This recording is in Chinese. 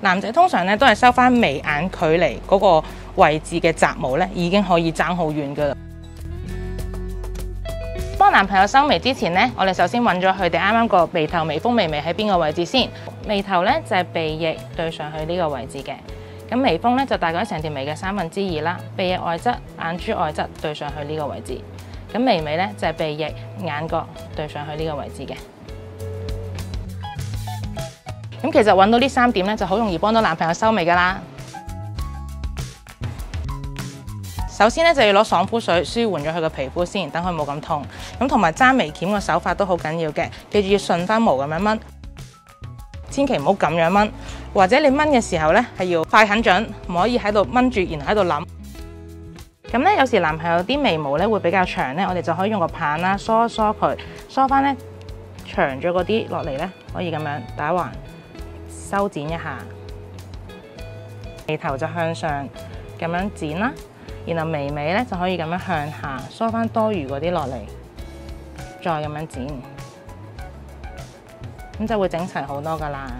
男仔通常咧都係收翻眉眼距離嗰個位置嘅雜毛咧，已經可以爭好遠噶啦。幫男朋友收眉之前呢，我哋首先揾咗佢哋啱啱個眉頭、眉峰、眉尾喺邊個位置先。眉頭呢就係鼻翼對上去呢個位置嘅，咁眉峰呢就大概成條眉嘅三分之二啦。鼻翼外側、眼珠外側對上去呢個位置，咁眉尾呢就係鼻翼、眼角對上去呢個位置嘅。咁其實揾到呢三點呢，就好容易幫到男朋友收眉噶啦。首先咧就要攞爽膚水舒緩咗佢個皮膚先，等佢冇咁痛。咁同埋揸眉鉗個手法都好緊要嘅，記住要順翻毛咁樣掹，千祈唔好咁樣掹。或者你掹嘅時候咧係要快狠準，唔可以喺度掹住，然後喺度諗。咁咧有時男朋友啲眉毛咧會比較長咧，我哋就可以用個棒啦梳一梳佢，梳翻咧長咗嗰啲落嚟咧，可以咁樣打橫修剪一下，眉头就向上咁样剪啦。然后眉尾咧就可以咁样向下梳翻多余嗰啲落嚟，再咁样剪，咁就会整齐好多噶啦。